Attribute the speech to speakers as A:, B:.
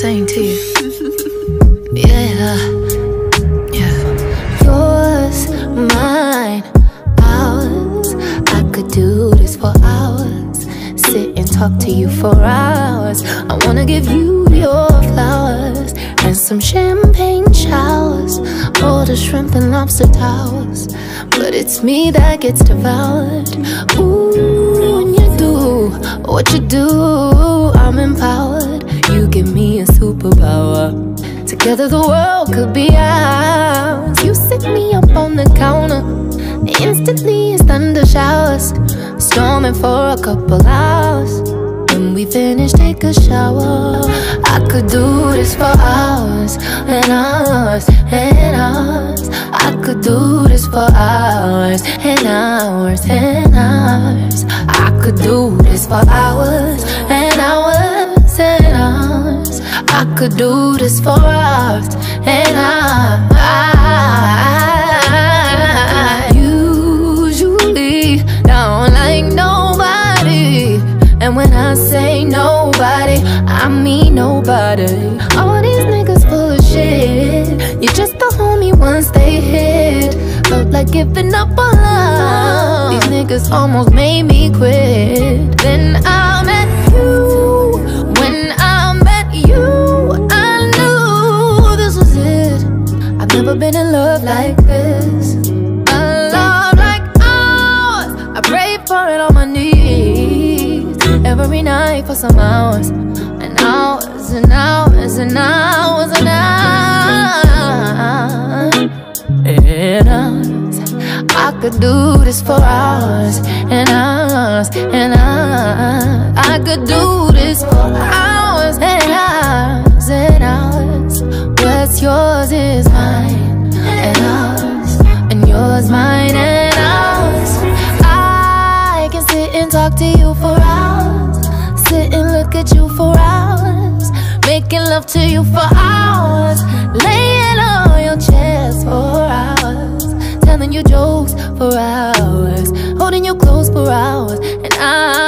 A: saying to you. yeah, yeah.
B: Yours, mine, ours. I could do this for hours. Sit and talk to you for hours. I wanna give you your flowers and some champagne showers. All the shrimp and lobster towers. But it's me that gets devoured. Ooh, when you do what you do, I'm empowered. You give me a superpower. Together the world could be ours. You sit me up on the counter. Instantly it's thunder showers. Storming for a couple hours. When we finish, take a shower. I could do this for hours and hours and hours. I could do this for hours and hours and hours. I could do this for hours could do this for hours and I Usually don't like nobody, and when I say nobody, I mean nobody. All these niggas full of shit. You're just a homie once they hit. Felt like giving up on love. These niggas almost made me quit. Then I met Never been in love like this. A love like ours. I pray for it on my knees every night for some hours and hours and hours and hours and hours and hours. I could do this for hours and hours and hours. I could do this for hours at you for hours, making love to you for hours, laying on your chest for hours, telling you jokes for hours, holding you close for hours, and I.